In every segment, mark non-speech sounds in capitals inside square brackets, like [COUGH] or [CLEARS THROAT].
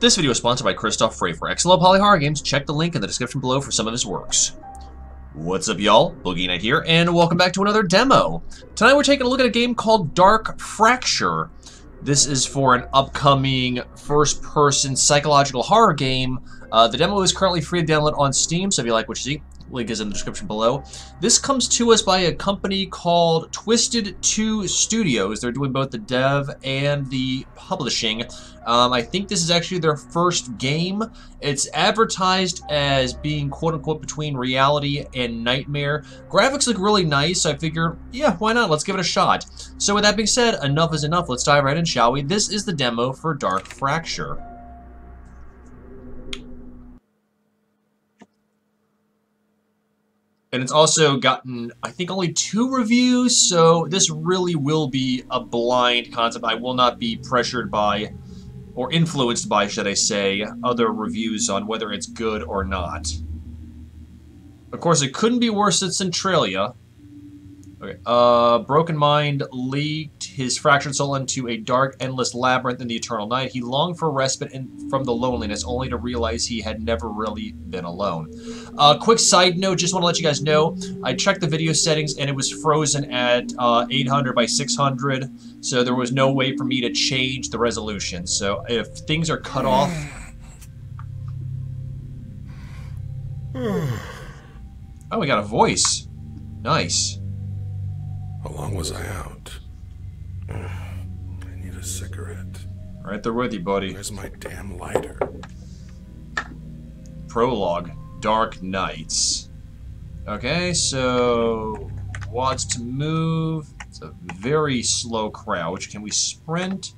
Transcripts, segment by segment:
This video is sponsored by Christoph Frey. For excellent poly horror games, check the link in the description below for some of his works. What's up, y'all? Boogie Knight here, and welcome back to another demo. Tonight we're taking a look at a game called Dark Fracture. This is for an upcoming first-person psychological horror game. Uh, the demo is currently free to download on Steam, so if you like what you see, link is in the description below. This comes to us by a company called Twisted 2 Studios. They're doing both the dev and the publishing. Um, I think this is actually their first game. It's advertised as being quote-unquote between reality and nightmare. Graphics look really nice, so I figured, yeah, why not? Let's give it a shot. So with that being said, enough is enough. Let's dive right in, shall we? This is the demo for Dark Fracture. And it's also gotten, I think, only two reviews, so this really will be a blind concept. I will not be pressured by, or influenced by, should I say, other reviews on whether it's good or not. Of course, it couldn't be worse than Centralia, Okay. Uh, Broken Mind leaked his fractured soul into a dark, endless labyrinth in the eternal night. He longed for respite in, from the loneliness, only to realize he had never really been alone. Uh, quick side note, just want to let you guys know, I checked the video settings and it was frozen at uh, 800 by 600, so there was no way for me to change the resolution. So if things are cut off... [SIGHS] oh, we got a voice. Nice. How long was I out? I need a cigarette. Right there with you, buddy. Where's my damn lighter? Prologue. Dark Nights. Okay, so... WASD to move. It's a very slow crouch. Can we sprint?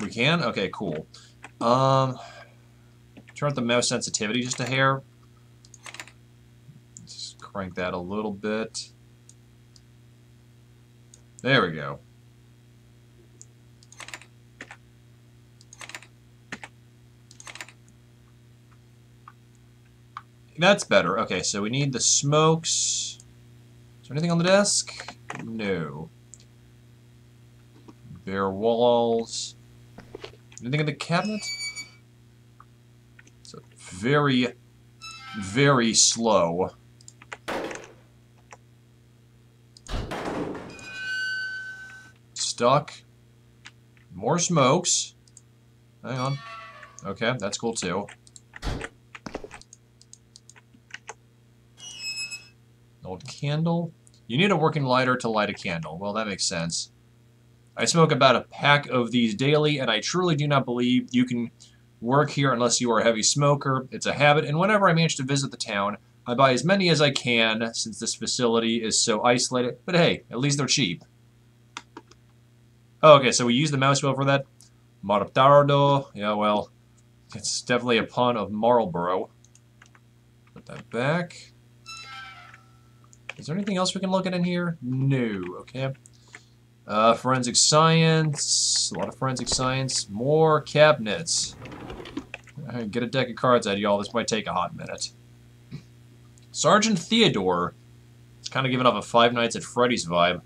We can? Okay, cool. Um... Turn up the mouse sensitivity just a hair crank that a little bit. There we go. That's better. Okay, so we need the smokes. Is there anything on the desk? No. Bare walls. Anything in the cabinet? It's very, very slow. Stuck. More smokes. Hang on. Okay, that's cool too. Old candle. You need a working lighter to light a candle. Well, that makes sense. I smoke about a pack of these daily, and I truly do not believe you can work here unless you are a heavy smoker. It's a habit, and whenever I manage to visit the town, I buy as many as I can since this facility is so isolated. But hey, at least they're cheap. Oh, okay, so we use the mouse wheel for that. Martardo. Yeah, well, it's definitely a pun of Marlboro. Put that back. Is there anything else we can look at in here? No. Okay. Uh, forensic science. A lot of forensic science. More cabinets. Get a deck of cards out of y'all. This might take a hot minute. Sergeant Theodore. It's kind of giving off a Five Nights at Freddy's vibe.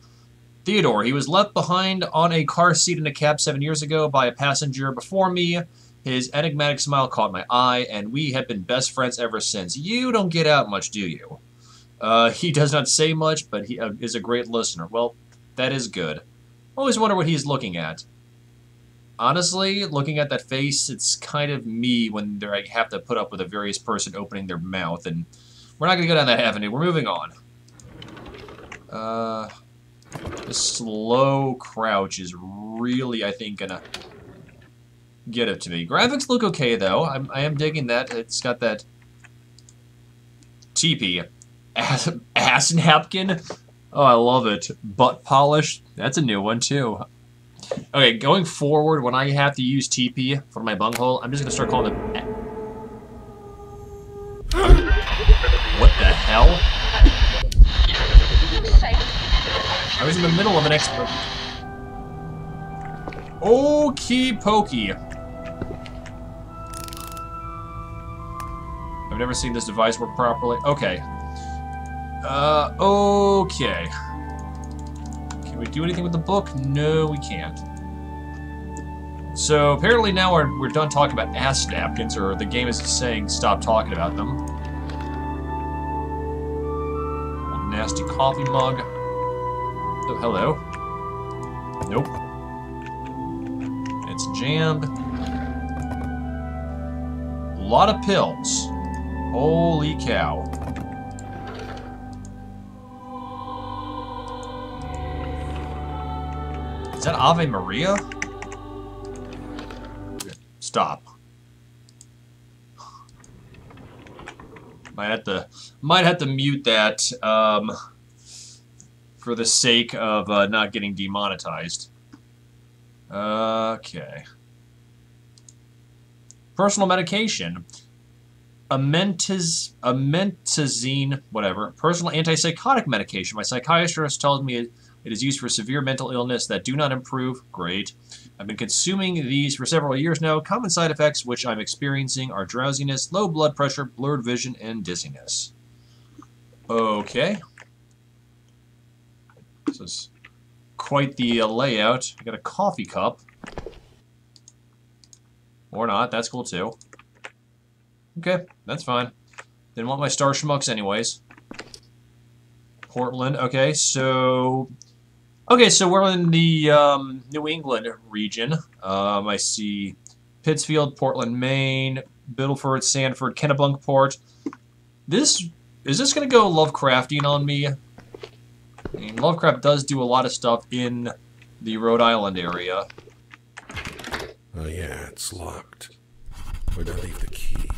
Theodore, he was left behind on a car seat in a cab seven years ago by a passenger before me. His enigmatic smile caught my eye, and we have been best friends ever since. You don't get out much, do you? Uh, he does not say much, but he uh, is a great listener. Well, that is good. Always wonder what he's looking at. Honestly, looking at that face, it's kind of me when I have to put up with a various person opening their mouth, and we're not going to go down that avenue. We're moving on. Uh, the slow crouch is really, I think, gonna get it to me. Graphics look okay, though. I'm, I am digging that. It's got that TP. Ass, ass napkin? Oh, I love it. Butt polish? That's a new one, too. Okay, going forward, when I have to use TP for my bunghole, I'm just gonna start calling it... What the hell? Was in the middle of an expert. Okey pokey. I've never seen this device work properly. Okay. Uh, okay. Can we do anything with the book? No, we can't. So apparently now we're, we're done talking about ass napkins, or the game is saying stop talking about them. Nasty coffee mug. Oh, hello. Nope. It's jammed. A lot of pills. Holy cow. Is that Ave Maria? Stop. Might have to might have to mute that um, for the sake of uh, not getting demonetized. Okay. Personal medication. Amentiz, amentazine, whatever. Personal antipsychotic medication. My psychiatrist tells me it, it is used for severe mental illness that do not improve. Great. I've been consuming these for several years now. Common side effects which I'm experiencing are drowsiness, low blood pressure, blurred vision, and dizziness. Okay. This is quite the uh, layout. I got a coffee cup. Or not, that's cool too. Okay, that's fine. Didn't want my star schmucks anyways. Portland, okay, so... Okay, so we're in the um, New England region. Um, I see Pittsfield, Portland, Maine, Biddleford, Sanford, Kennebunkport. This... Is this going to go Lovecraftian on me? I mean, Lovecraft does do a lot of stuff in the Rhode Island area. Oh, yeah, it's locked. Where'd I leave the key?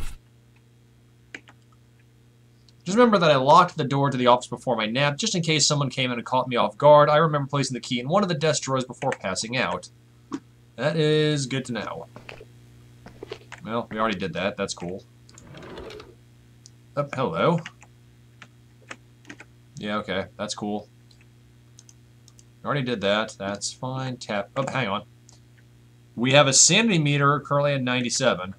Just remember that I locked the door to the office before my nap, just in case someone came in and caught me off guard. I remember placing the key in one of the desk drawers before passing out. That is good to know. Well, we already did that. That's cool. Oh, hello. Yeah, okay. That's cool. Already did that. That's fine. Tap. Oh, hang on. We have a sanity meter currently at 97.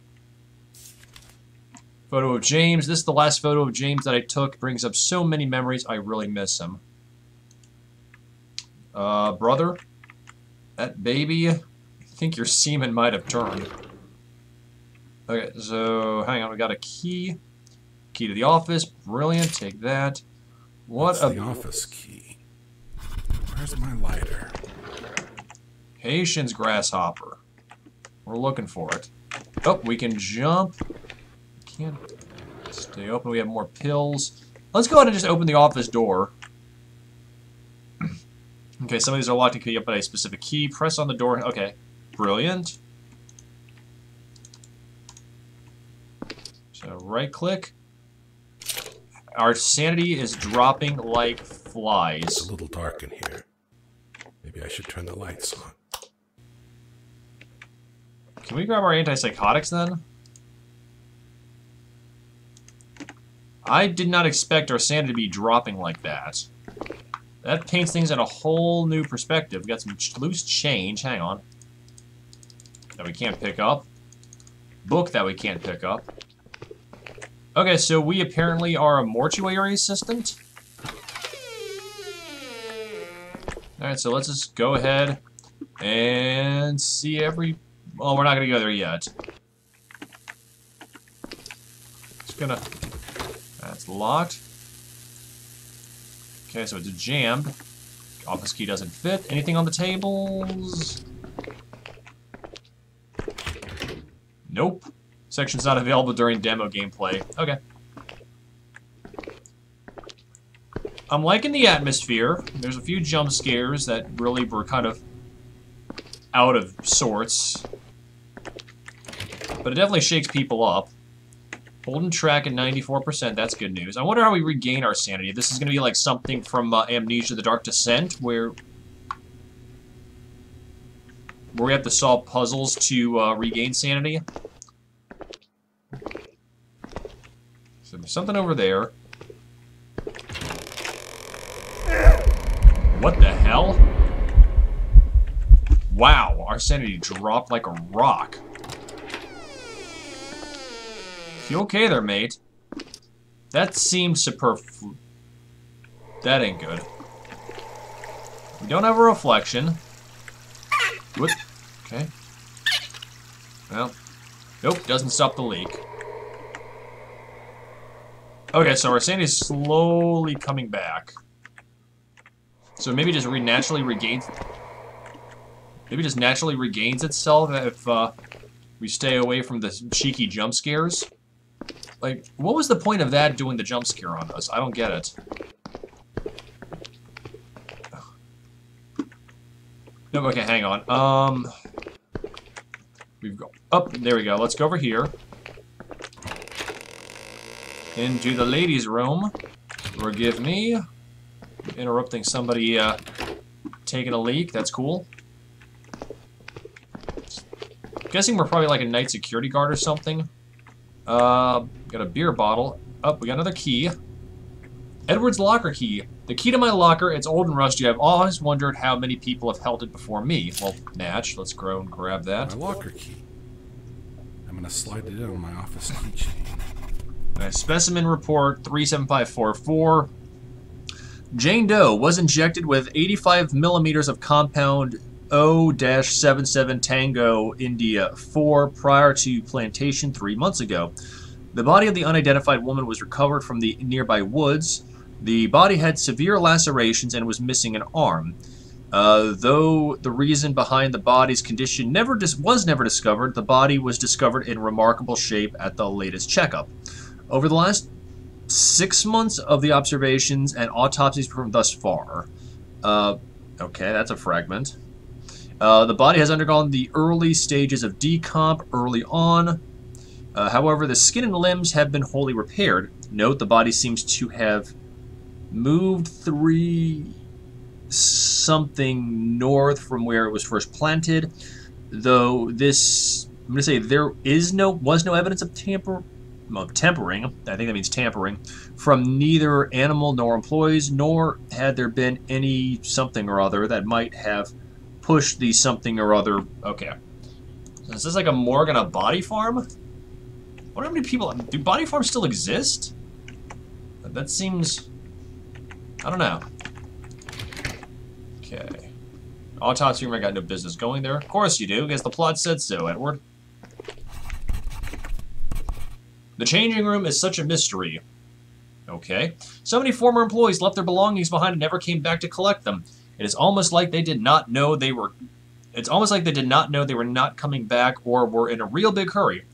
Photo of James. This is the last photo of James that I took. Brings up so many memories. I really miss him. Uh, brother. That baby. I think your semen might have turned. Okay, so hang on. We got a key. Key to the office. Brilliant. Take that. What What's a the office key? Where's my lighter? Haitian's grasshopper. We're looking for it. Oh, we can jump. Can't stay open. We have more pills. Let's go ahead and just open the office door. [CLEARS THROAT] okay, some of these are locked and key up by a specific key. Press on the door. Okay, brilliant. So right click. Our sanity is dropping like flies. It's a little dark in here. Maybe I should turn the lights on. Can we grab our antipsychotics then? I did not expect our sanity to be dropping like that. That paints things in a whole new perspective. We got some ch loose change. Hang on. That we can't pick up. Book that we can't pick up. Okay, so we apparently are a mortuary assistant. Alright, so let's just go ahead and see every... Well, we're not going to go there yet. Just gonna... That's locked. Okay, so it's jammed. Office key doesn't fit. Anything on the tables? Nope. Section's not available during demo gameplay. Okay. I'm liking the atmosphere. There's a few jump scares that really were kind of out of sorts. But it definitely shakes people up. Holding track at 94%, that's good news. I wonder how we regain our sanity. This is going to be like something from uh, Amnesia The Dark Descent, where... Where we have to solve puzzles to uh, regain sanity. So there's something over there. What the hell? Wow, our sanity dropped like a rock. You okay there, mate? That seems superflu... That ain't good. We don't have a reflection. What? Okay. Well, nope, doesn't stop the leak. Okay, so our sanity's slowly coming back. So maybe just re naturally regains... Maybe just naturally regains itself if uh, we stay away from the cheeky jump scares. Like, what was the point of that doing the jump scare on us? I don't get it. No, okay, hang on. Um, we've got... up. Oh, there we go. Let's go over here into the ladies' room. Forgive me. Interrupting somebody uh, taking a leak. That's cool. Guessing we're probably like a night security guard or something. Uh, got a beer bottle. Oh, we got another key. Edward's locker key. The key to my locker, it's old and rusty. I've always wondered how many people have held it before me. Well, Natch, let's go and grab that. My locker key. I'm gonna slide it in on my office keychain. Right, specimen report 37544. Jane Doe was injected with 85 millimeters of compound O-77 Tango India 4 prior to plantation three months ago. The body of the unidentified woman was recovered from the nearby woods. The body had severe lacerations and was missing an arm. Uh, though the reason behind the body's condition never was never discovered, the body was discovered in remarkable shape at the latest checkup. Over the last six months of the observations and autopsies performed thus far, uh, okay, that's a fragment. Uh, the body has undergone the early stages of decomp early on. Uh, however, the skin and limbs have been wholly repaired. Note the body seems to have moved three something north from where it was first planted. Though this, I'm going to say there is no was no evidence of tamper of tempering. I think that means tampering from neither animal nor employees, nor had there been any something or other that might have pushed the something or other. Okay. So is this like a morgue and a body farm? I wonder how many people... Do body farms still exist? That seems... I don't know. Okay. Autopsy room, I got no business going there. Of course you do, because the plot said so, Edward. The changing room is such a mystery. Okay. So many former employees left their belongings behind and never came back to collect them. It is almost like they did not know they were... It's almost like they did not know they were not coming back or were in a real big hurry.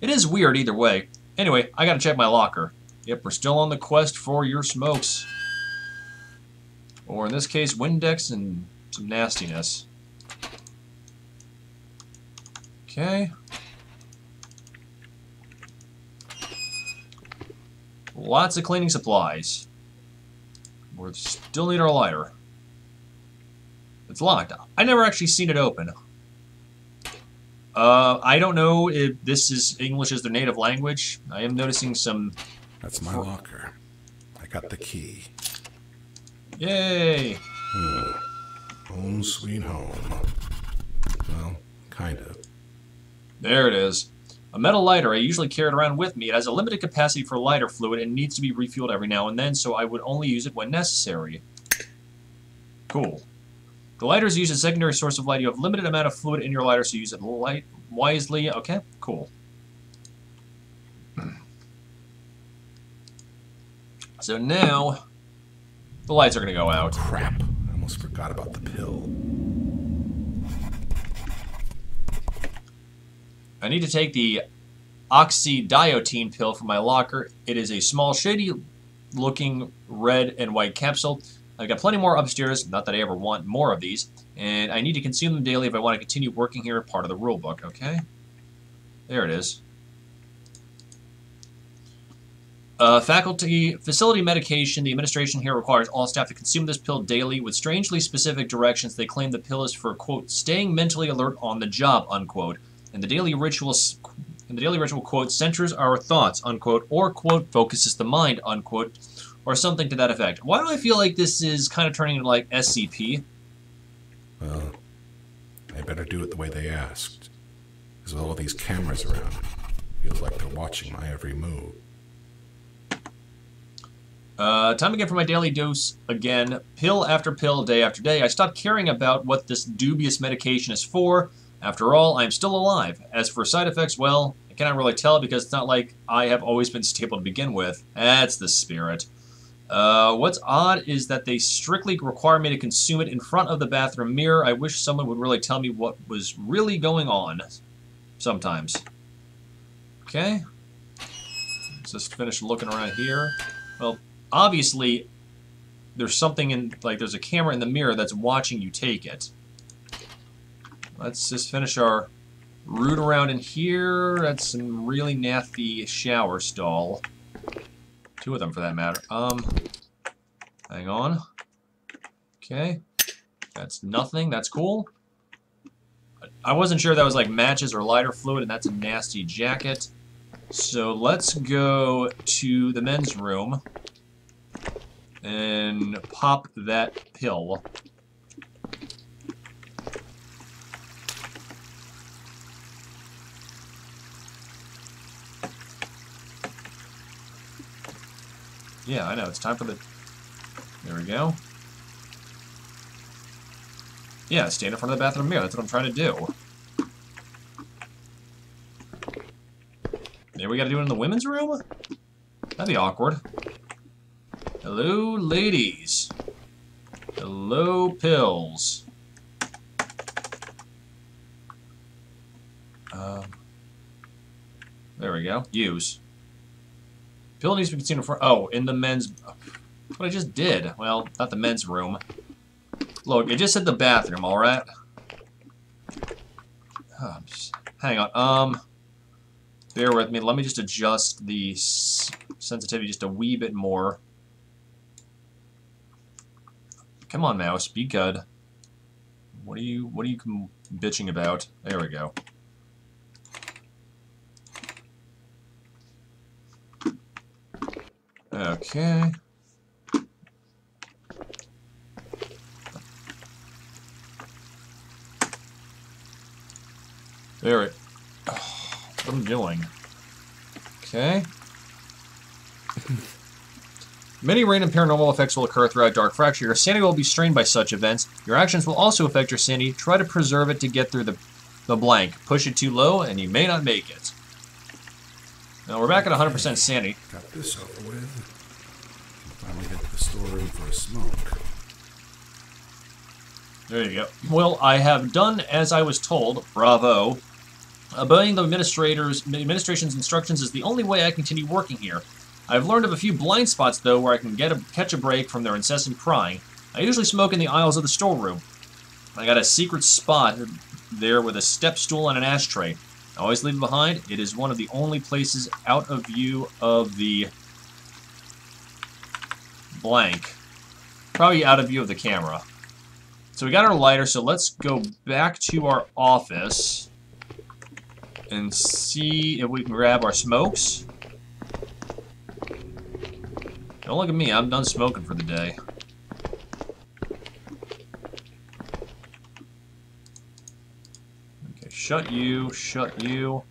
It is weird either way. Anyway, I gotta check my locker. Yep, we're still on the quest for your smokes. Or in this case, Windex and some nastiness. Okay. Lots of cleaning supplies. We still need our lighter. It's locked. I never actually seen it open. Uh, I don't know if this is English as their native language. I am noticing some... That's my locker. I got the key. Yay! Hmm. Home sweet home. Well, kind of. There it is. A metal lighter I usually carry it around with me. It has a limited capacity for lighter fluid and needs to be refueled every now and then, so I would only use it when necessary. Cool. The lighter is used as a secondary source of light. You have limited amount of fluid in your lighter, so use it light wisely. Okay, cool. So now, the lights are going to go out. Crap. I almost forgot about the pill. I need to take the oxydiotine pill from my locker. It is a small, shady looking red and white capsule. I've got plenty more upstairs, not that I ever want more of these, and I need to consume them daily if I want to continue working here, part of the rulebook, okay? There it is. Uh, faculty facility medication. The administration here requires all staff to consume this pill daily with strangely specific directions. They claim the pill is for quote staying mentally alert on the job unquote. And the daily rituals and the daily ritual quote centers our thoughts unquote or quote focuses the mind unquote or something to that effect. Why do I feel like this is kind of turning into like SCP? Well, I better do it the way they asked. Because with all these cameras around, it feels like they're watching my every move. Uh, time again for my daily dose again. Pill after pill, day after day. I stopped caring about what this dubious medication is for After all, I am still alive. As for side effects, well, I cannot really tell because it's not like I have always been stable to begin with. That's the spirit. Uh, what's odd is that they strictly require me to consume it in front of the bathroom mirror. I wish someone would really tell me what was really going on. Sometimes. Okay. Let's just finish looking around here. Well, obviously, there's something in, like, there's a camera in the mirror that's watching you take it. Let's just finish our root around in here. That's some really nasty shower stall. Two of them, for that matter. Um, hang on. Okay. That's nothing. That's cool. I wasn't sure that was like matches or lighter fluid, and that's a nasty jacket. So let's go to the men's room and pop that pill. Yeah, I know. It's time for the... There we go. Yeah, stand in front of the bathroom mirror. That's what I'm trying to do. Maybe we gotta do it in the women's room? That'd be awkward. Hello, ladies. Hello, pills. Um, there we go. Use. Pill needs to be consumed for. Oh, in the men's. What I just did. Well, not the men's room. Look, it just said the bathroom. All right. Oh, hang on. Um, bear with me. Let me just adjust the sensitivity just a wee bit more. Come on, mouse. Be good. What are you? What are you bitching about? There we go. Okay. There it. Oh, [SIGHS] what am I doing? Okay. [LAUGHS] Many random paranormal effects will occur throughout Dark Fracture. Your sanity will be strained by such events. Your actions will also affect your sanity. Try to preserve it to get through the, the blank. Push it too low, and you may not make it. Now we're back at 100% sanity. Got this over with. Finally head to the storeroom for a smoke. There you go. Well, I have done as I was told. Bravo. Uh, Obeying the administrator's administration's instructions is the only way I continue working here. I've learned of a few blind spots, though, where I can get a, catch a break from their incessant prying. I usually smoke in the aisles of the storeroom. I got a secret spot there with a step stool and an ashtray. Always leave it behind. It is one of the only places out of view of the blank. Probably out of view of the camera. So we got our lighter, so let's go back to our office and see if we can grab our smokes. Don't look at me, I'm done smoking for the day. Shut you, shut you.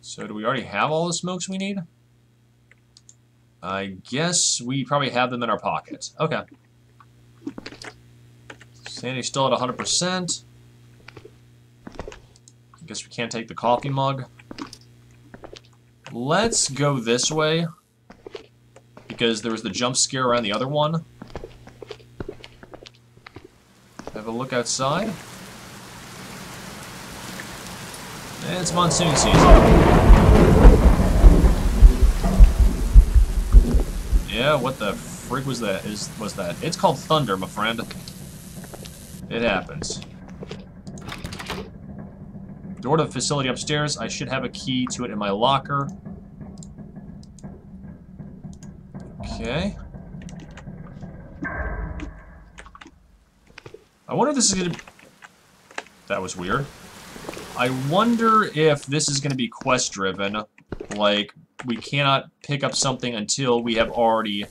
So do we already have all the smokes we need? I guess we probably have them in our pocket. Okay. Sandy's still at 100%. I guess we can't take the coffee mug. Let's go this way. Because there was the jump scare around the other one. Have a look outside. it's monsoon season. Yeah, what the frig was that? Is was that? It's called thunder, my friend. It happens. Door to the facility upstairs. I should have a key to it in my locker. Okay. I wonder if this is going to... That was weird. I wonder if this is going to be quest-driven. Like, we cannot pick up something until we have already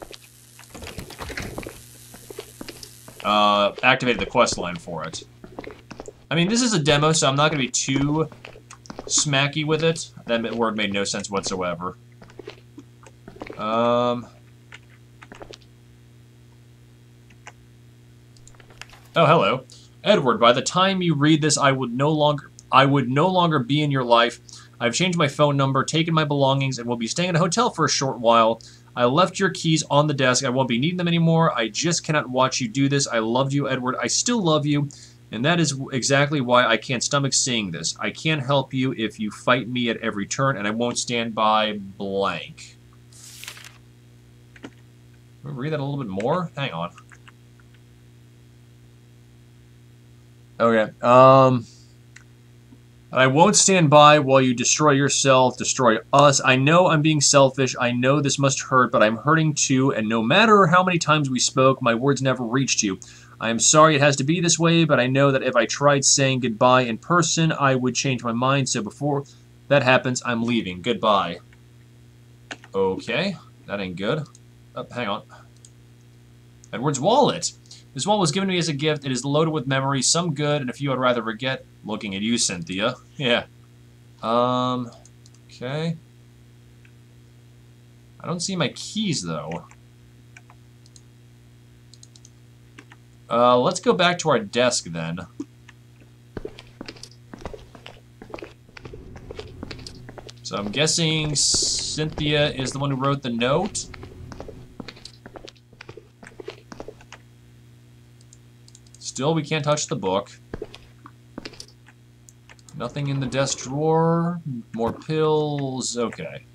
uh, activated the quest line for it. I mean, this is a demo, so I'm not going to be too smacky with it. That word made no sense whatsoever. Um... Oh, hello. Edward, by the time you read this, I would no longer I would no longer be in your life. I've changed my phone number, taken my belongings, and will be staying at a hotel for a short while. I left your keys on the desk. I won't be needing them anymore. I just cannot watch you do this. I loved you, Edward. I still love you. And that is exactly why I can't stomach seeing this. I can't help you if you fight me at every turn, and I won't stand by blank. Read that a little bit more? Hang on. Okay. Um... I won't stand by while you destroy yourself, destroy us. I know I'm being selfish. I know this must hurt, but I'm hurting too, and no matter how many times we spoke, my words never reached you. I am sorry it has to be this way, but I know that if I tried saying goodbye in person, I would change my mind, so before that happens, I'm leaving. Goodbye. Okay, that ain't good. Oh, hang on. Edward's wallet. This wallet was given to me as a gift. It is loaded with memories, some good and a few I'd rather forget. Looking at you, Cynthia. Yeah. Um, okay. I don't see my keys, though. Uh, let's go back to our desk, then. So I'm guessing Cynthia is the one who wrote the note. Still, we can't touch the book. Nothing in the desk drawer. More pills. Okay.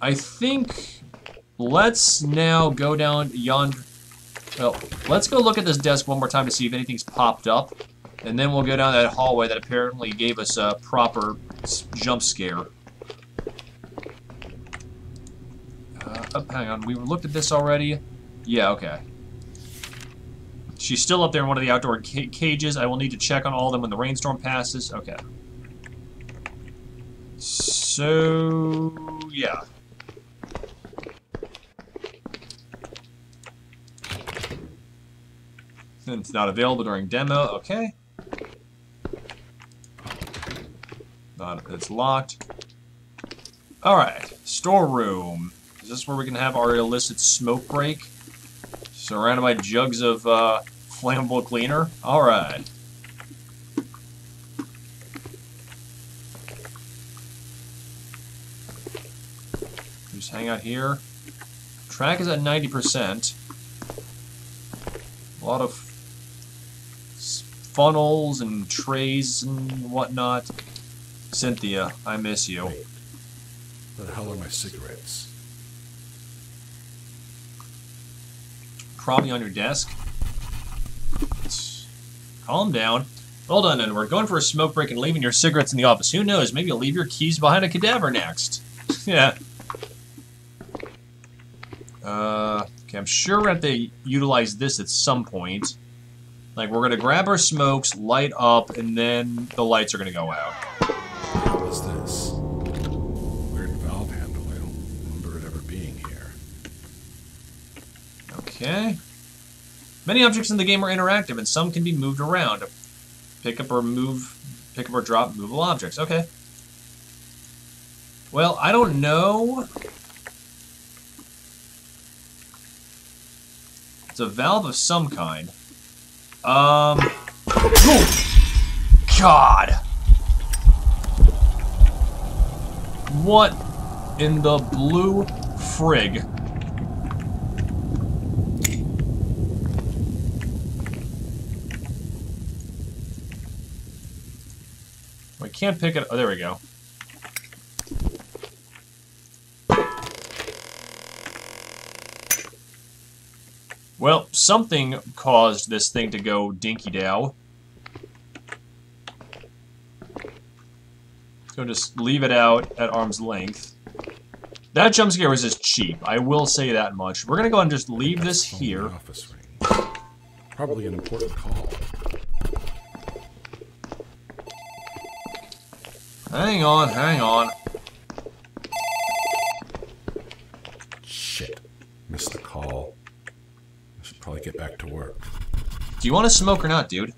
I think let's now go down yonder. Well, let's go look at this desk one more time to see if anything's popped up. And then we'll go down that hallway that apparently gave us a proper jump scare. Uh, oh, hang on, we looked at this already? Yeah, okay. She's still up there in one of the outdoor ca cages. I will need to check on all of them when the rainstorm passes. Okay. So, yeah. It's not available during demo. Okay. Not, it's locked. Alright. Storeroom. Is this where we can have our illicit smoke break? Surrounded by jugs of uh, flammable cleaner? Alright. Just hang out here. Track is at 90%. A lot of funnels and trays and whatnot. Cynthia, I miss you. Wait. Where the hell are my cigarettes? Probably on your desk. Calm down. Hold on, and we're going for a smoke break and leaving your cigarettes in the office. Who knows? Maybe you'll leave your keys behind a cadaver next. [LAUGHS] yeah. Uh, okay, I'm sure we're going to have to utilize this at some point. Like, we're going to grab our smokes, light up, and then the lights are going to go out. What is this? Weird valve handle. I don't remember it ever being here. Okay. Many objects in the game are interactive, and some can be moved around. Pick up or move, pick up or drop movable objects. Okay. Well, I don't know. It's a valve of some kind. Um. God. What in the blue frig? Can't pick it. Oh, there we go. Well, something caused this thing to go dinky-dow. So just leave it out at arm's length. That jump scare was just cheap. I will say that much. We're gonna go and just leave this here. Probably an important call. Hang on, hang on. Shit. Missed the call. I should probably get back to work. Do you want to smoke or not, dude?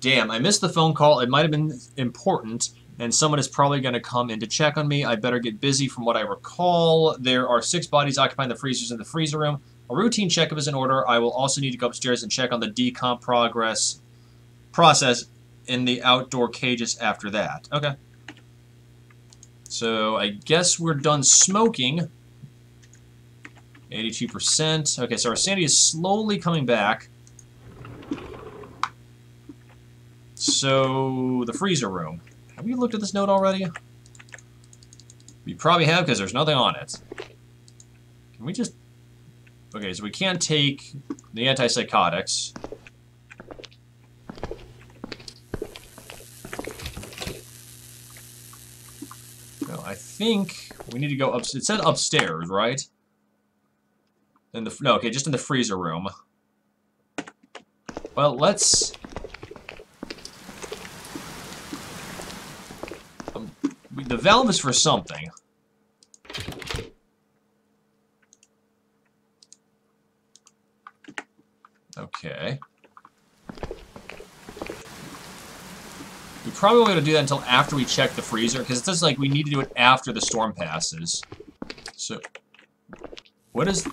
Damn, I missed the phone call. It might have been important, and someone is probably going to come in to check on me. I better get busy. From what I recall, there are six bodies occupying the freezers in the freezer room. A routine checkup is in order. I will also need to go upstairs and check on the decomp progress process in the outdoor cages after that. Okay. So I guess we're done smoking. 82%. Okay, so our sanity is slowly coming back. So, the freezer room. Have we looked at this note already? We probably have, because there's nothing on it. Can we just... Okay, so we can't take the antipsychotics. No, I think we need to go up... It said upstairs, right? In the... No, okay, just in the freezer room. Well, let's... Um, the valve is for something. Okay. We probably won't be able to do that until after we check the freezer, because it says like we need to do it after the storm passes. So, what is...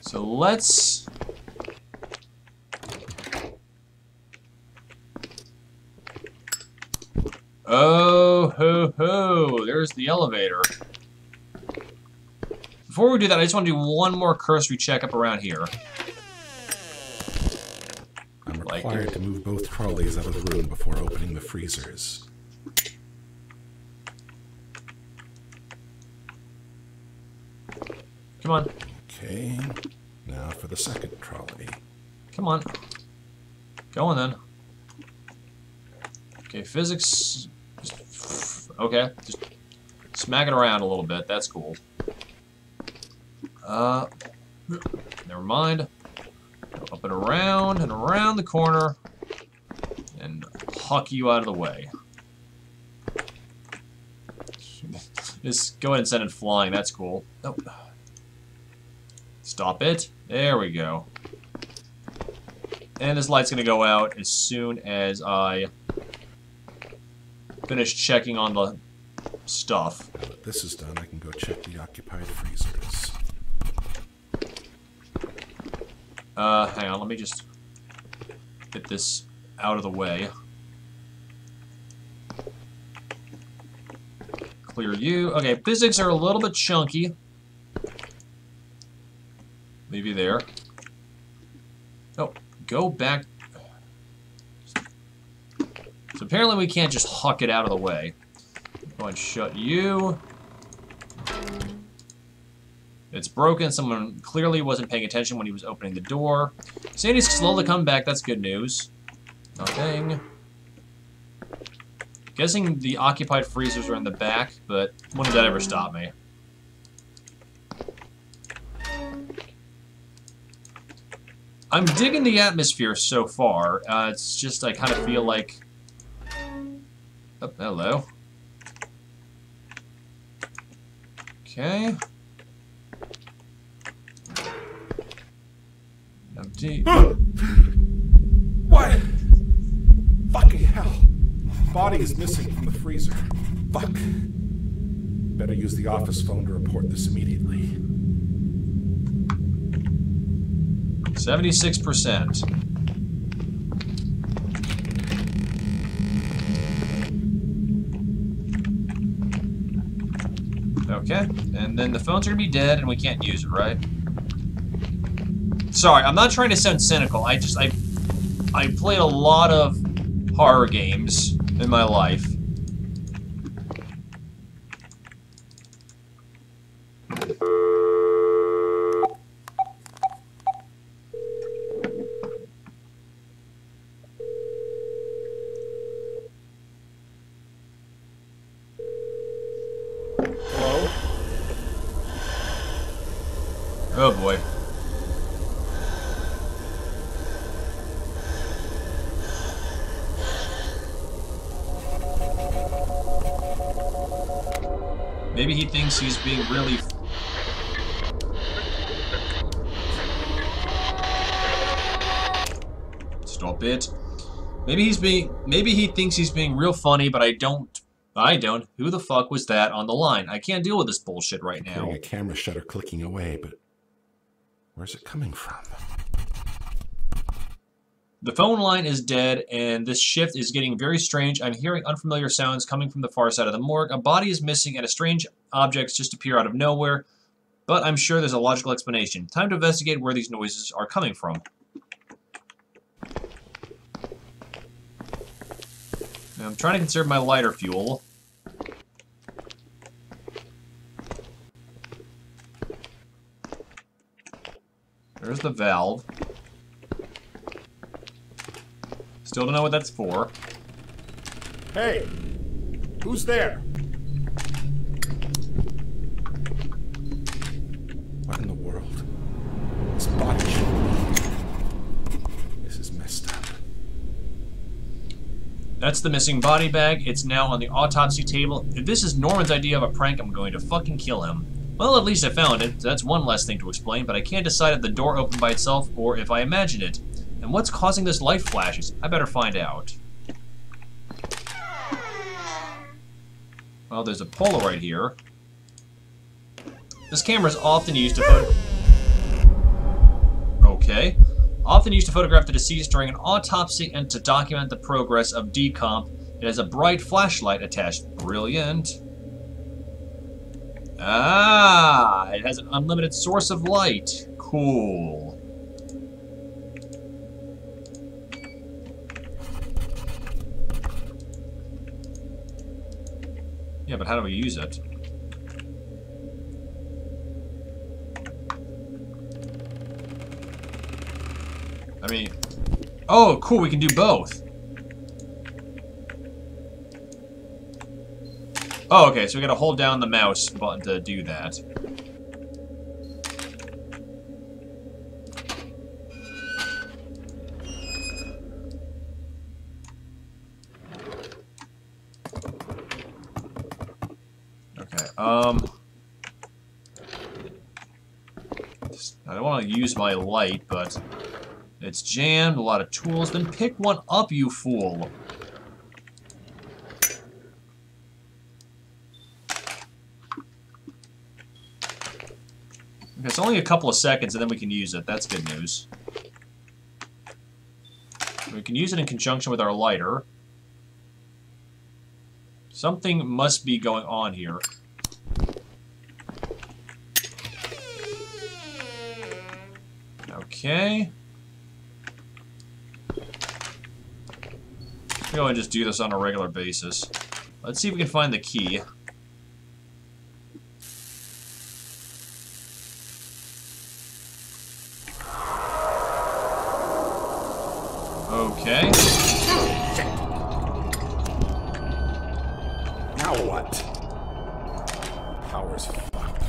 So let's... Oh, ho, ho, there's the elevator. Before we do that, I just want to do one more cursory checkup around here. Required to move both trolleys out of the room before opening the freezers. Come on, Okay, now for the second trolley. come on. Go on then. Okay, physics... Okay, just smack it around a little bit, that's cool. Uh, never mind. Up and around and around the corner and huck you out of the way. [LAUGHS] Just go ahead and send it flying, that's cool. Oh. Stop it. There we go. And this light's gonna go out as soon as I finish checking on the stuff. This is done, I can go check the occupied freezers. Uh, hang on, let me just get this out of the way. Clear you. Okay, physics are a little bit chunky. Leave you there. Oh, go back. So apparently we can't just huck it out of the way. Go and shut you. It's broken. Someone clearly wasn't paying attention when he was opening the door. Sandy's slowly coming back. That's good news. Nothing. Guessing the occupied freezers are in the back, but when did that ever stop me? I'm digging the atmosphere so far. Uh, it's just I kind of feel like... Oh, hello. Okay. Empty. What? Fucking hell. Body is missing from the freezer. Fuck. Better use the office phone to report this immediately. 76%. Okay, and then the phones are gonna be dead and we can't use it, right? Sorry, I'm not trying to sound cynical. I just, I, I played a lot of horror games in my life. Hello? Oh boy. Maybe he thinks he's being really. Stop it. Maybe he's being. Maybe he thinks he's being real funny, but I don't. I don't. Who the fuck was that on the line? I can't deal with this bullshit right now. Hearing a camera shutter clicking away, but Where's it coming from? The phone line is dead, and this shift is getting very strange. I'm hearing unfamiliar sounds coming from the far side of the morgue. A body is missing, and a strange objects just appear out of nowhere. But I'm sure there's a logical explanation. Time to investigate where these noises are coming from. I'm trying to conserve my lighter fuel. There's the valve. Still don't know what that's for. Hey! Who's there? What in the world? This body This is messed up. That's the missing body bag. It's now on the autopsy table. If this is Norman's idea of a prank, I'm going to fucking kill him. Well, at least I found it. So that's one less thing to explain, but I can't decide if the door opened by itself or if I imagined it. And what's causing this light flashes? I better find out. Well, there's a Polaroid here. This camera is often used to photo... Okay. Often used to photograph the deceased during an autopsy and to document the progress of decomp. It has a bright flashlight attached. Brilliant. Ah, it has an unlimited source of light. Cool. Yeah, but how do we use it? I mean... Oh, cool, we can do both. Oh, okay, so we gotta hold down the mouse button to do that. Um... I don't want to use my light, but it's jammed, a lot of tools. Then pick one up, you fool. Okay, it's only a couple of seconds and then we can use it. That's good news. We can use it in conjunction with our lighter. Something must be going on here. Okay. Go and just do this on a regular basis. Let's see if we can find the key. Okay. Now what? Power's fucked.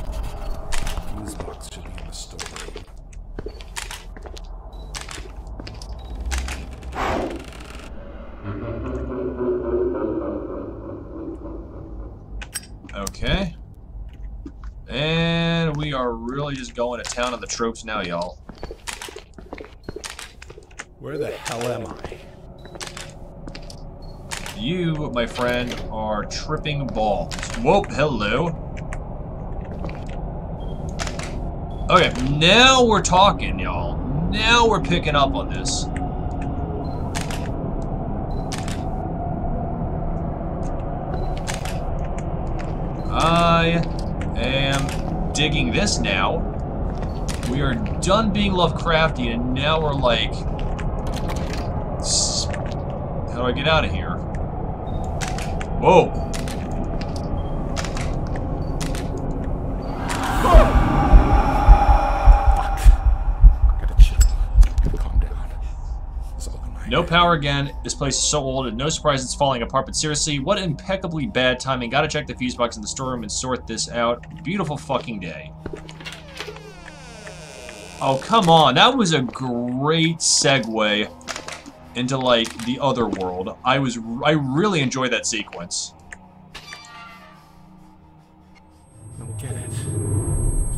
Fuse box should be in the storeroom. Okay. And we are just going to town on the tropes now, y'all. Where the hell am I? You, my friend, are tripping balls. Whoa, hello. Okay, now we're talking, y'all. Now we're picking up on this. I am digging this now. We are done being Lovecraftian, and now we're like... How do I get out of here? Whoa! No power again. This place is so old, and no surprise it's falling apart. But seriously, what impeccably bad timing. Gotta check the fuse box in the storeroom and sort this out. Beautiful fucking day. Oh, come on. That was a great segue into, like, the other world. I was... I really enjoyed that sequence. Don't get it.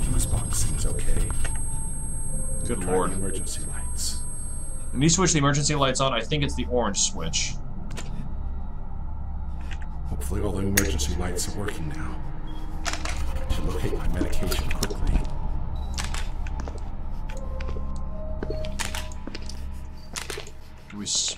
Fuse box seems okay. Good Try lord. emergency lights. When you switch the emergency lights on, I think it's the orange switch. Hopefully all the emergency lights are working now. I should locate my medication quickly. We... S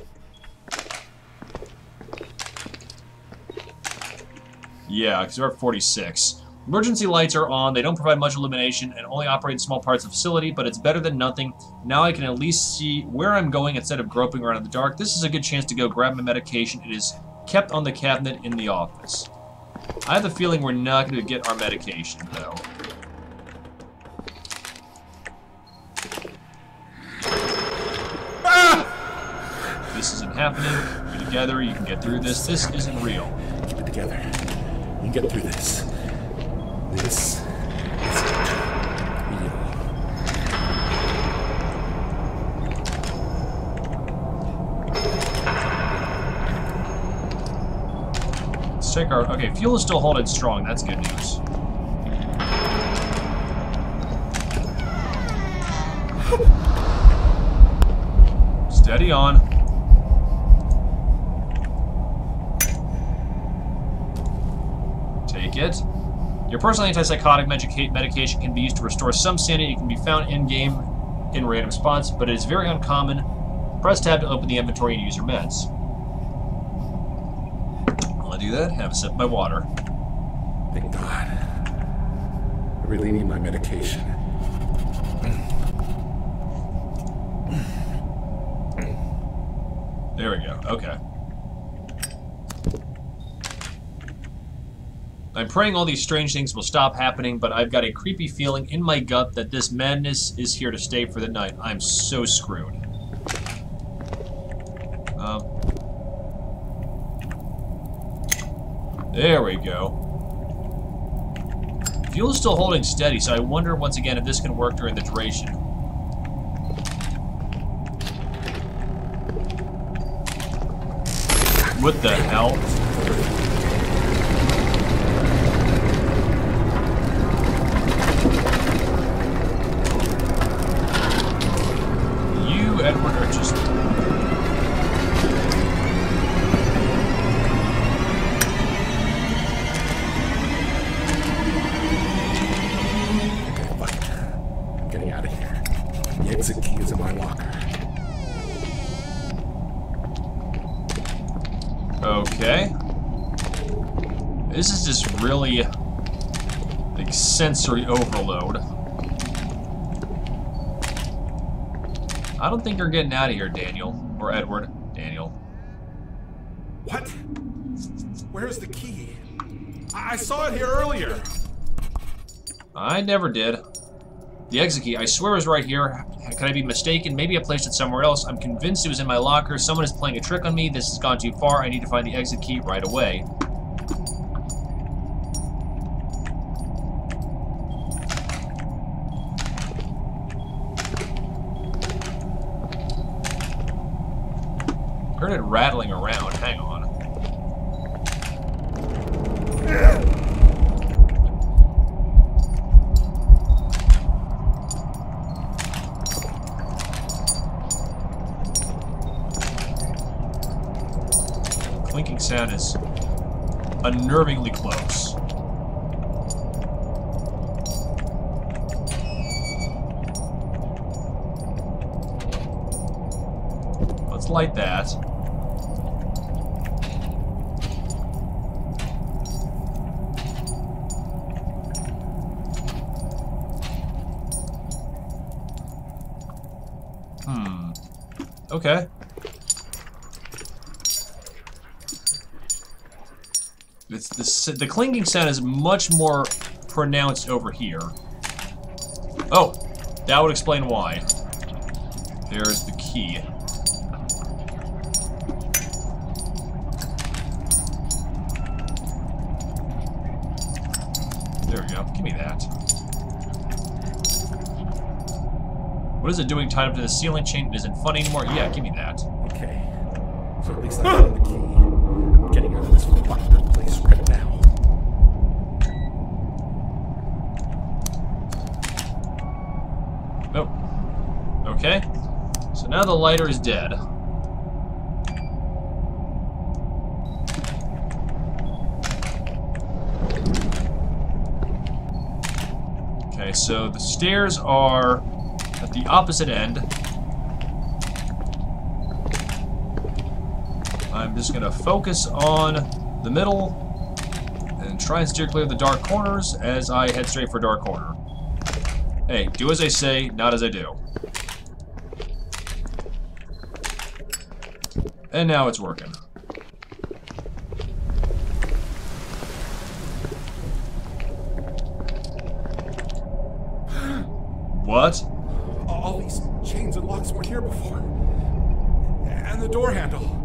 yeah, because we're at 46. Emergency lights are on, they don't provide much illumination, and only operate in small parts of the facility, but it's better than nothing. Now I can at least see where I'm going instead of groping around in the dark. This is a good chance to go grab my medication. It is kept on the cabinet in the office. I have the feeling we're not going to get our medication, though. Happening. Together. You can get through this. This isn't real. Keep it together. You can get through this. This. Let's check our... Okay, fuel is still holding strong. That's good news. Steady on. Take it. Your personal antipsychotic medica medication can be used to restore some sanity. It can be found in-game in random spots, but it is very uncommon. Press tab to open the inventory and use your meds. While I do that, have a sip of my water. Thank God. I really need my medication. There we go. Okay. I'm praying all these strange things will stop happening, but I've got a creepy feeling in my gut that this madness is here to stay for the night. I'm so screwed. Um, there we go. Fuel is still holding steady, so I wonder once again if this can work during the duration. What the hell? Sensory overload. I don't think you're getting out of here, Daniel. Or Edward. Daniel. What? Where's the key? I, I saw it here earlier. I never did. The exit key, I swear is right here. Could I be mistaken? Maybe I placed it somewhere else. I'm convinced it was in my locker. Someone is playing a trick on me. This has gone too far. I need to find the exit key right away. Heard it rattling around. Hang on. clinking sound is unnervingly close. Let's light that. Hmm. Okay. It's the, the clinking sound is much more pronounced over here. Oh, that would explain why. There's the key. There we go. Give me that. What is it doing tied up to the ceiling chain? It isn't fun anymore? Yeah, give me that. Okay. So at least I found the key. I'm getting out of this fucked place right now. Nope. Okay. So now the lighter is dead. Okay, so the stairs are the opposite end. I'm just gonna focus on the middle and try and steer clear of the dark corners as I head straight for dark corner. Hey, do as I say, not as I do. And now it's working. What? All these chains and locks weren't here before. And the door handle.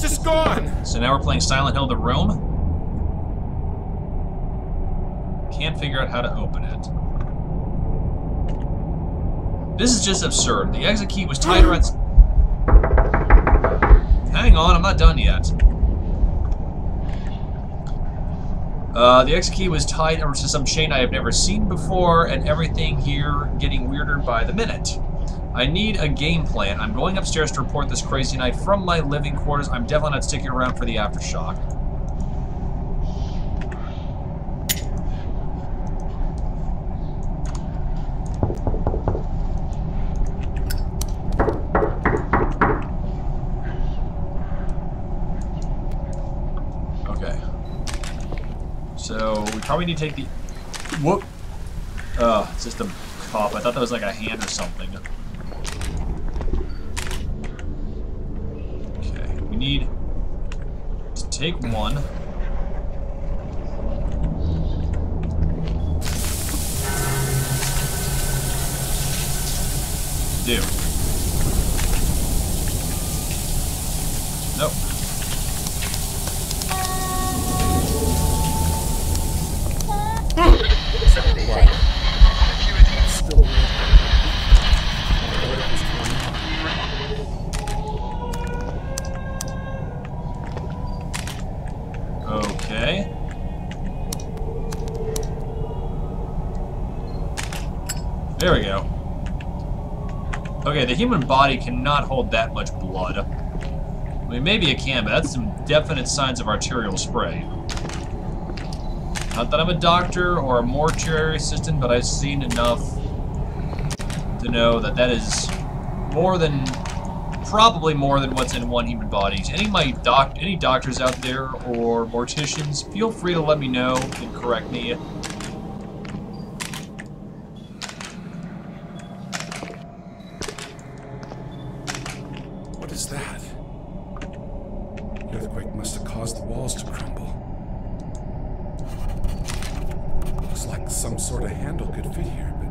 Just gone! So now we're playing Silent Hill The Room. Can't figure out how to open it. This is just absurd. The exit key was tied around... [GASPS] Hang on, I'm not done yet. Uh, the exit key was tied to some chain I have never seen before, and everything here getting weirder by the minute. I need a game plan. I'm going upstairs to report this crazy night from my living quarters. I'm definitely not sticking around for the aftershock. Okay. So, we probably need to take the... Whoop! Uh, it's just a cop. I thought that was like a hand or something. Okay, we need to take one. Do. There we go. Okay, the human body cannot hold that much blood. I mean, maybe it can, but that's some definite signs of arterial spray. Not that I'm a doctor or a mortuary assistant, but I've seen enough to know that that is more than, probably more than what's in one human body. Any my doc, any doctors out there or morticians, feel free to let me know and correct me. What is that? The earthquake must have caused the walls to crumble. Looks like some sort of handle could fit here, but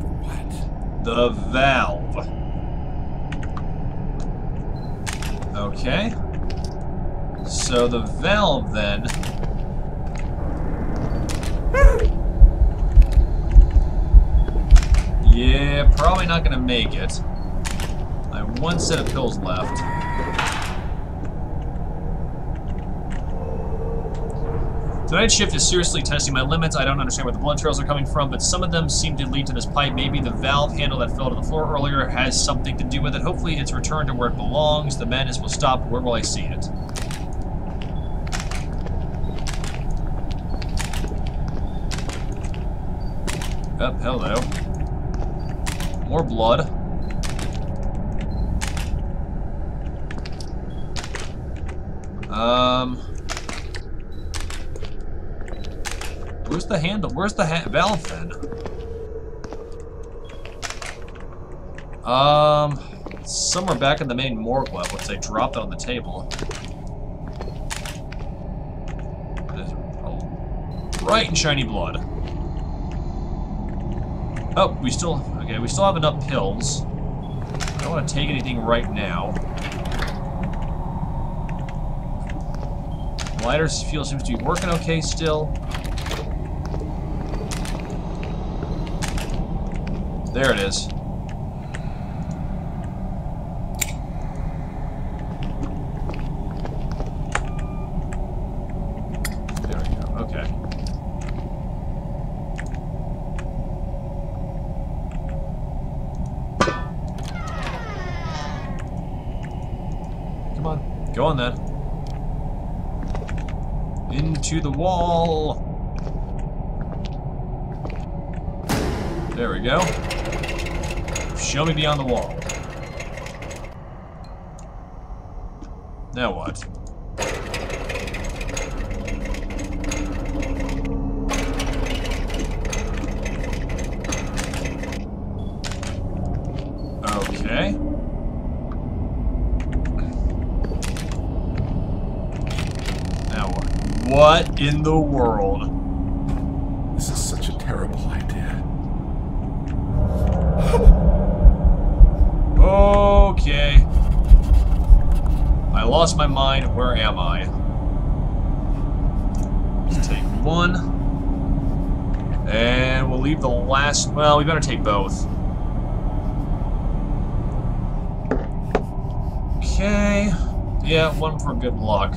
for what? The valve. Okay. So the valve then. Yeah, probably not gonna make it. I have one set of pills left. Tonight's shift is seriously testing my limits. I don't understand where the blood trails are coming from, but some of them seem to lead to this pipe. Maybe the valve handle that fell to the floor earlier has something to do with it. Hopefully it's returned to where it belongs. The madness will stop. Where will I see it? Oh, hello. More blood. Um... Where's the handle? Where's the ha valve then? Um, somewhere back in the main morgue lab. Once I dropped it on the table. Bright and shiny blood. Oh, we still okay. We still have enough pills. I don't want to take anything right now. Lighter's fuel seems to be working okay still. There it is. There we go. Okay. Come on. Go on then. Into the wall. There we go. Show me beyond the wall. Now what? Okay. Now what? What in the world? This is such a terrible idea. Okay. I lost my mind. Where am I? Let's take one. And we'll leave the last... Well, we better take both. Okay. Yeah, one for good luck.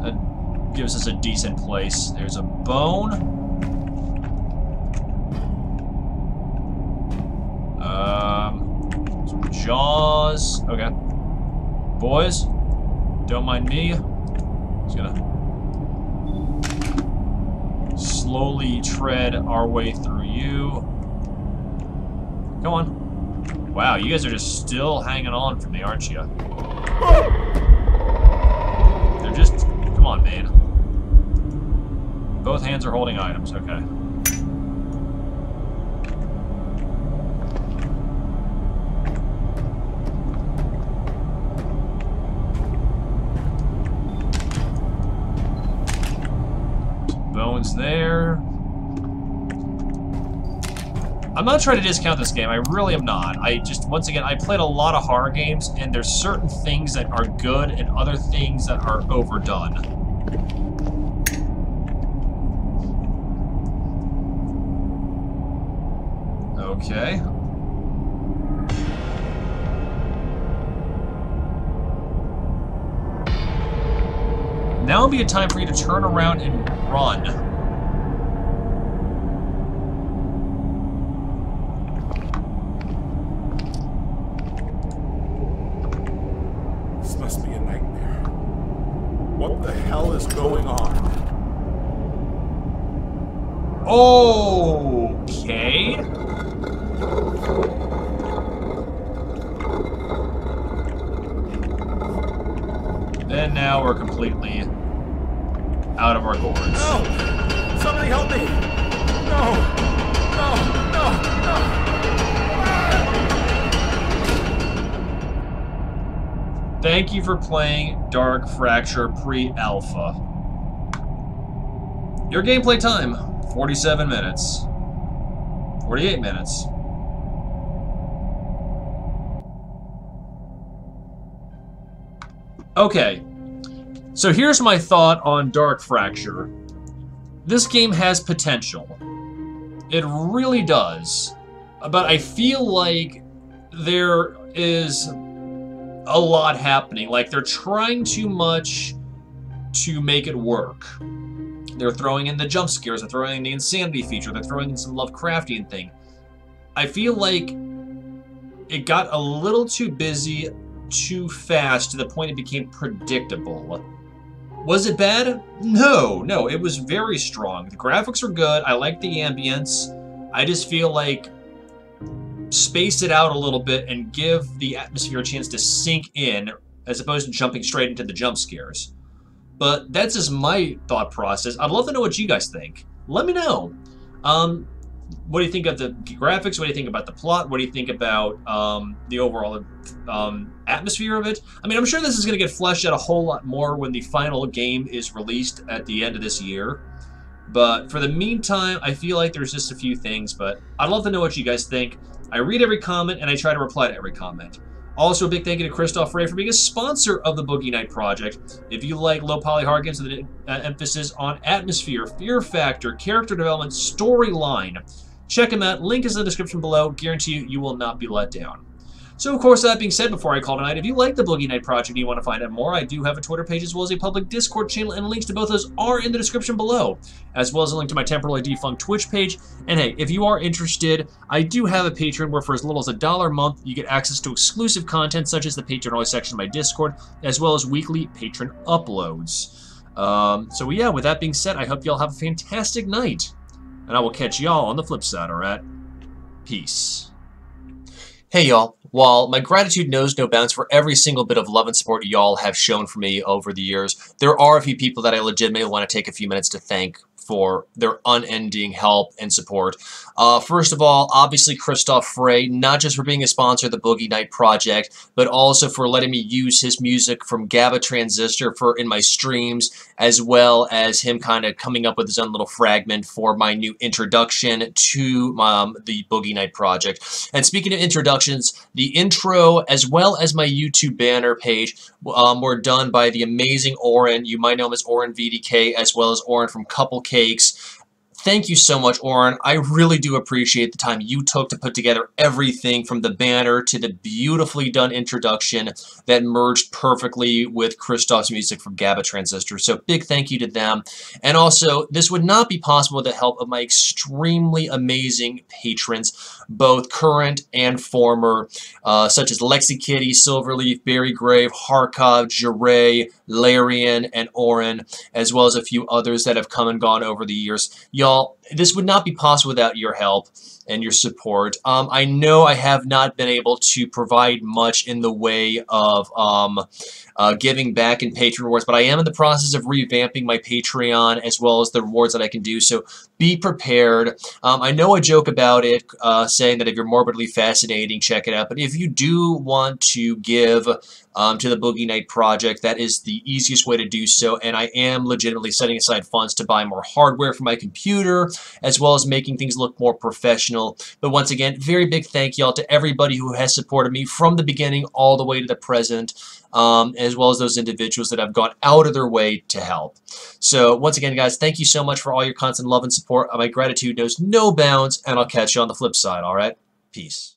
That gives us a decent place. There's a bone. Um, jaws. Okay. Boys, don't mind me. Just gonna slowly tread our way through you. Come on. Wow, you guys are just still hanging on for me, aren't you? They're just... Come on, man. Both hands are holding items, okay. Bones there. I'm not trying to discount this game. I really am not. I just, once again, I played a lot of horror games, and there's certain things that are good and other things that are overdone. Okay. Now would be a time for you to turn around and run. This must be a nightmare. What the hell is going on? Okay. And now we're completely out of our gourds. No! Somebody help me! No! No! Thank you for playing Dark Fracture Pre-Alpha. Your gameplay time, 47 minutes. 48 minutes. Okay, so here's my thought on Dark Fracture. This game has potential. It really does. But I feel like there is a lot happening. Like they're trying too much to make it work. They're throwing in the jump scares, they're throwing in the insanity feature, they're throwing in some Lovecraftian thing. I feel like it got a little too busy too fast to the point it became predictable. Was it bad? No, no, it was very strong. The graphics are good. I like the ambience. I just feel like space it out a little bit and give the atmosphere a chance to sink in as opposed to jumping straight into the jump scares. But that's just my thought process. I'd love to know what you guys think. Let me know. Um, what do you think of the graphics? What do you think about the plot? What do you think about um, the overall um, atmosphere of it? I mean, I'm sure this is going to get fleshed out a whole lot more when the final game is released at the end of this year. But for the meantime, I feel like there's just a few things, but I'd love to know what you guys think. I read every comment and I try to reply to every comment. Also, a big thank you to Christoph Frey for being a sponsor of the Boogie Knight Project. If you like low poly horror games with an uh, emphasis on atmosphere, fear factor, character development, storyline, check him out. Link is in the description below. Guarantee you, you will not be let down. So, of course, that being said, before I call tonight, if you like the Boogie Knight Project and you want to find out more, I do have a Twitter page as well as a public Discord channel, and links to both those are in the description below, as well as a link to my temporarily defunct Twitch page. And hey, if you are interested, I do have a Patreon where for as little as a dollar a month, you get access to exclusive content such as the Patreon Only section of my Discord, as well as weekly patron uploads. Um, so yeah, with that being said, I hope y'all have a fantastic night, and I will catch y'all on the flip side, alright? Peace. Hey y'all, while my gratitude knows no bounds for every single bit of love and support y'all have shown for me over the years, there are a few people that I legitimately want to take a few minutes to thank for their unending help and support. Uh, first of all, obviously Christoph Frey, not just for being a sponsor of the Boogie Knight Project, but also for letting me use his music from GABA Transistor for in my streams, as well as him kind of coming up with his own little fragment for my new introduction to um, the Boogie Knight Project. And speaking of introductions, the intro as well as my YouTube banner page um, were done by the amazing Oren. You might know him as Oren VDK, as well as Oren from Couple Cakes. Thank you so much, Oren. I really do appreciate the time you took to put together everything from the banner to the beautifully done introduction that merged perfectly with Christoph's music from GABA Transistor. So big thank you to them. And also, this would not be possible with the help of my extremely amazing patrons, both current and former, uh, such as Lexi Kitty, Silverleaf, Barry Grave, Harkov, Jiray, Larian, and Oren, as well as a few others that have come and gone over the years. Y'all, this would not be possible without your help and your support. Um, I know I have not been able to provide much in the way of um, uh, giving back in Patreon rewards, but I am in the process of revamping my Patreon as well as the rewards that I can do, so be prepared. Um, I know I joke about it, uh, saying that if you're morbidly fascinating, check it out, but if you do want to give um, to the Boogie Knight Project, that is the easiest way to do so, and I am legitimately setting aside funds to buy more hardware for my computer, as well as making things look more professional. But once again, very big thank y'all to everybody who has supported me from the beginning all the way to the present um, as well as those individuals that have gone out of their way to help. So once again, guys, thank you so much for all your constant love and support. My gratitude knows no bounds, and I'll catch you on the flip side, all right? Peace.